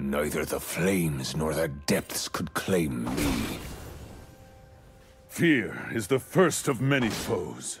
Neither the flames nor the depths could claim me. Fear is the first of many foes.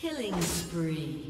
Killing spree.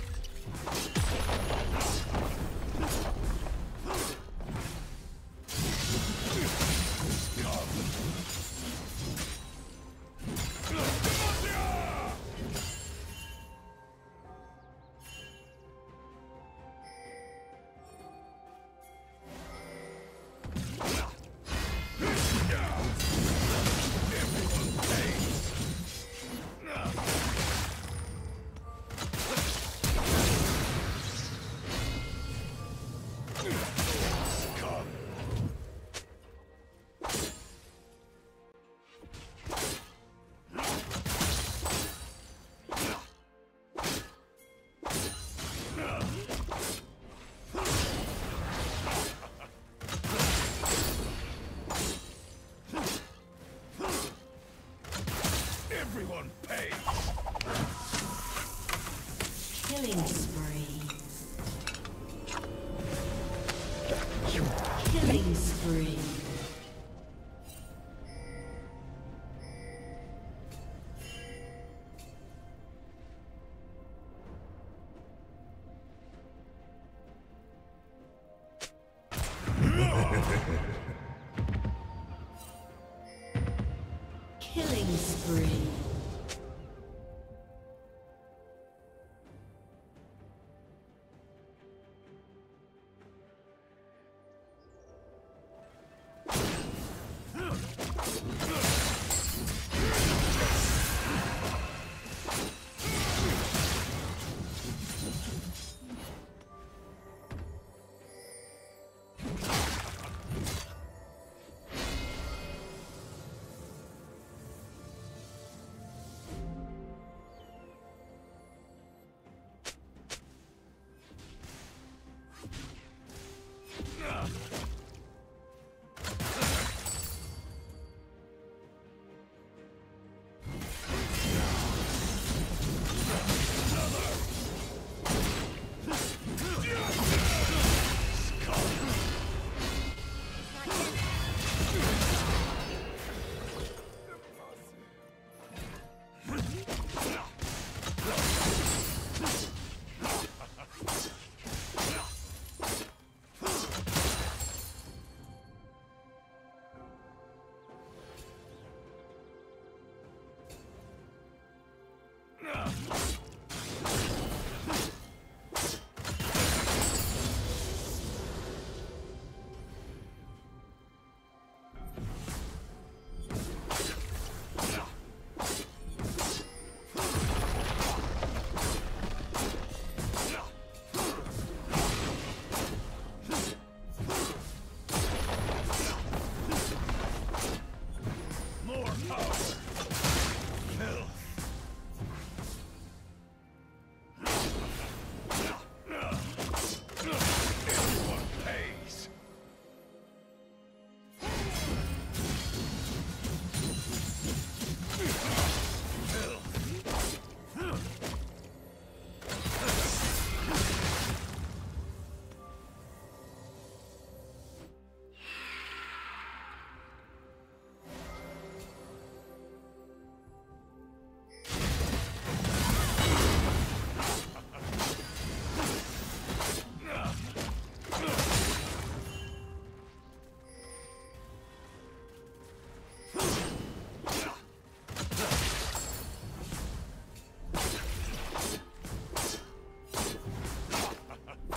Killing spree.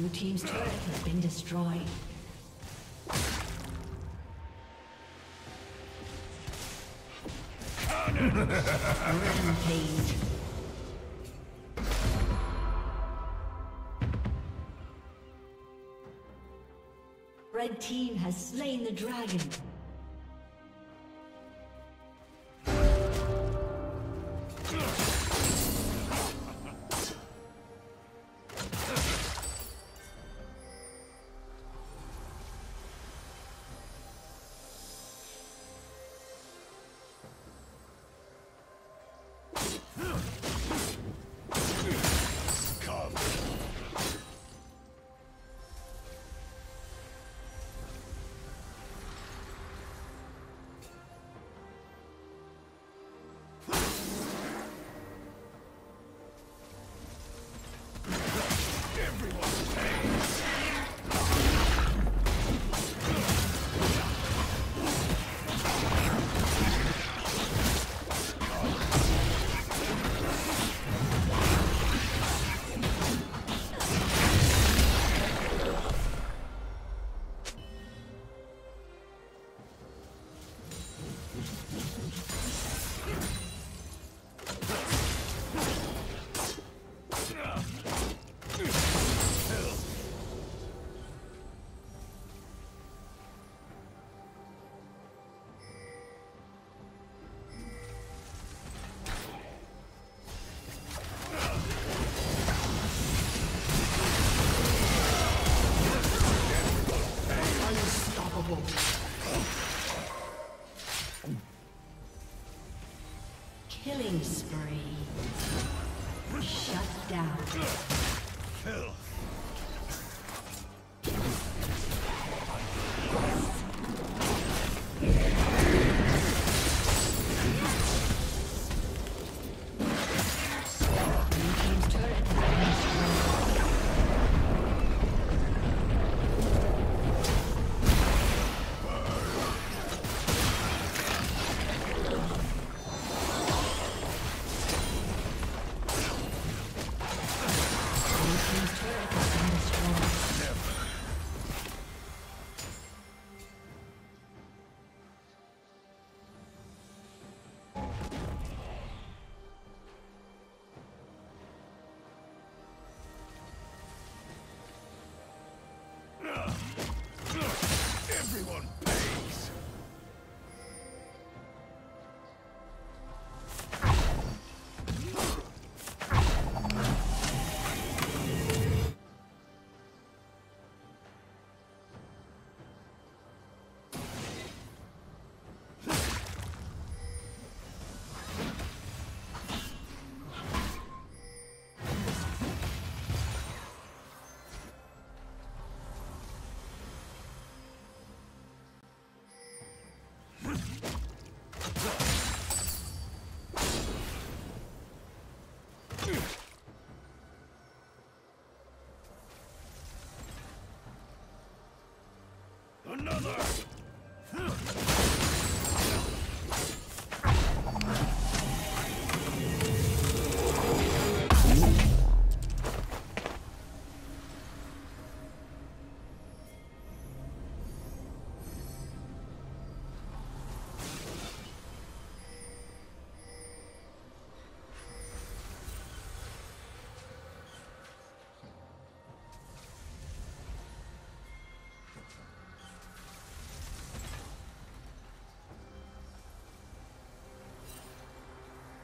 Blue Team's turret has been destroyed. Rampage. Red team has slain the dragon. Another.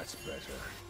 That's better.